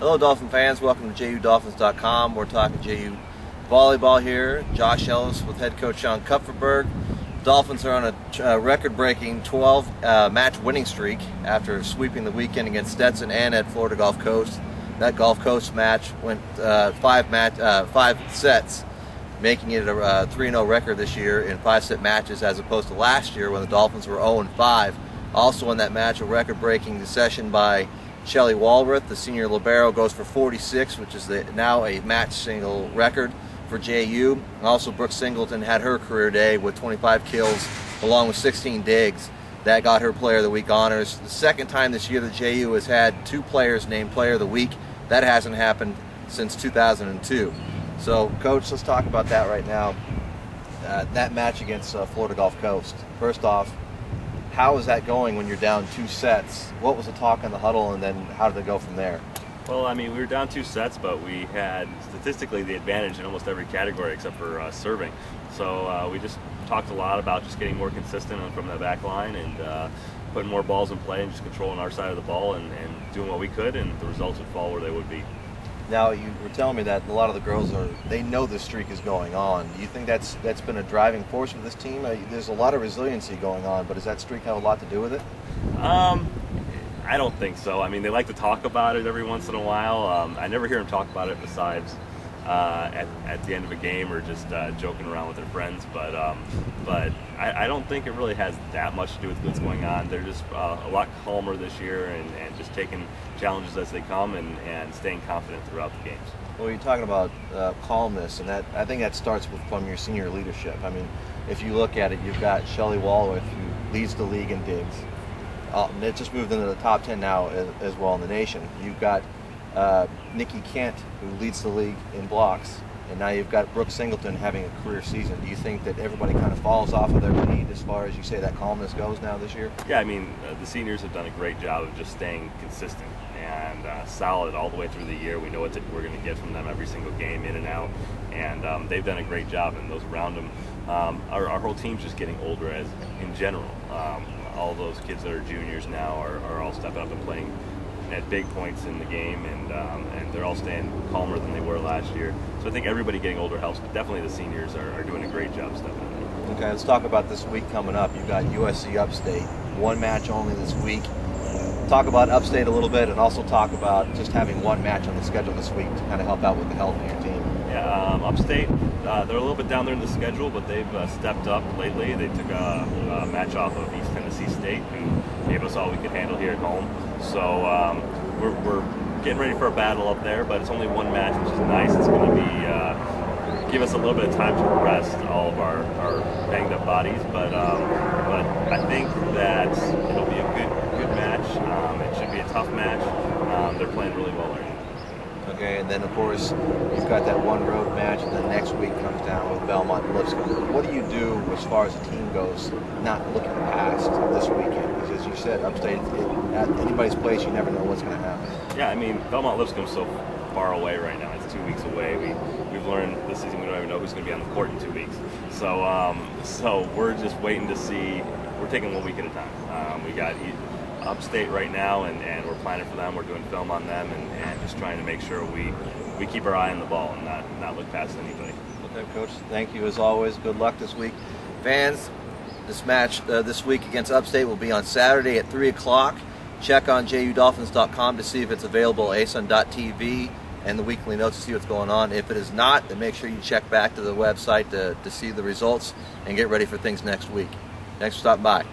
Hello, Dolphin fans. Welcome to JUDolphins.com. We're talking JU volleyball here. Josh Ellis with head coach Sean Kupferberg. Dolphins are on a uh, record-breaking 12 uh, match winning streak after sweeping the weekend against Stetson and at Florida Gulf Coast. That Gulf Coast match went uh, five uh, five sets, making it a uh, 3-0 record this year in five-set matches, as opposed to last year when the Dolphins were 0-5. Also in that match, a record-breaking session by Shelly Walworth, the senior libero, goes for 46, which is the, now a match single record for JU. Also, Brooke Singleton had her career day with 25 kills along with 16 digs. That got her Player of the Week honors. The second time this year that JU has had two players named Player of the Week. That hasn't happened since 2002. So, Coach, let's talk about that right now. Uh, that match against uh, Florida Gulf Coast. First off, how is that going when you're down two sets? What was the talk in the huddle, and then how did it go from there? Well, I mean, we were down two sets, but we had statistically the advantage in almost every category except for uh, serving. So uh, we just talked a lot about just getting more consistent from the back line and uh, putting more balls in play and just controlling our side of the ball and, and doing what we could, and the results would fall where they would be. Now you were telling me that a lot of the girls are they know the streak is going on. Do you think that's that's been a driving force for this team? Uh, there's a lot of resiliency going on, but does that streak have a lot to do with it? Um, I don't think so. I mean, they like to talk about it every once in a while. Um, I never hear them talk about it besides uh, at, at the end of a game or just uh, joking around with their friends. But um, but I, I, don't think it really has that much to do with what's going on. They're just uh, a lot calmer this year and, and just taking challenges as they come and, and staying confident throughout the games. Well, you're talking about uh, calmness, and that I think that starts with, from your senior leadership. I mean, if you look at it, you've got Shelly Walworth, who leads the league in digs. Uh, it just moved into the top 10 now as, as well in the nation. You've got uh, Nikki Kent, who leads the league in blocks, and now you've got Brooke Singleton having a career season. Do you think that everybody kind of falls off of their lead as far as you say that calmness goes now this year? Yeah, I mean, uh, the seniors have done a great job of just staying consistent and uh, solid all the way through the year. We know what we're going to get from them every single game, in and out, and um, they've done a great job. And those around them, um, our, our, whole team's just getting older as in general. Um, all those kids that are juniors now are, are all stepping up and playing at big points in the game, and um, and they're all staying calmer than they were last year. So I think everybody getting older helps, but definitely the seniors are, are doing a great job stepping in. Okay, let's talk about this week coming up. You've got USC Upstate, one match only this week. Talk about Upstate a little bit, and also talk about just having one match on the schedule this week to kind of help out with the health of your team. Yeah, um, Upstate, uh, they're a little bit down there in the schedule, but they've uh, stepped up lately. They took a, a, match off of East Tennessee State and gave us all we could handle here at home. So um, we're, we're, getting ready for a battle up there, but it's only one match, which is nice. It's going to be uh, give us a little bit of time to rest all of our, our banged up bodies. But um, but I think that it'll be a good good match. Um, it should be a tough match. Um, they're playing really well right now. Okay, and then of course you've got that one road match, and then next week comes down with Belmont and Lipscomb. What do you do as far as the team goes, not looking past this weekend? Because as you said, upstate, it, at anybody's place, you never know what's going to happen. Yeah, I mean Belmont Lipscomb's so far away right now. It's two weeks away. We we've learned this season we don't even know who's going to be on the court in two weeks. So um, so we're just waiting to see. We're taking one week at a time. Um, we got upstate right now, and, and we're planning for them. We're doing film on them, and, and just trying to make sure we we keep our eye on the ball and not not look past anybody. Okay, coach. Thank you as always. Good luck this week, fans. This match uh, this week against Upstate will be on Saturday at three o'clock. Check on JUDolphins.com to see if it's available ASUN.TV and the weekly notes to see what's going on. If it is not, then make sure you check back to the website to, to see the results and get ready for things next week. Thanks for stopping by.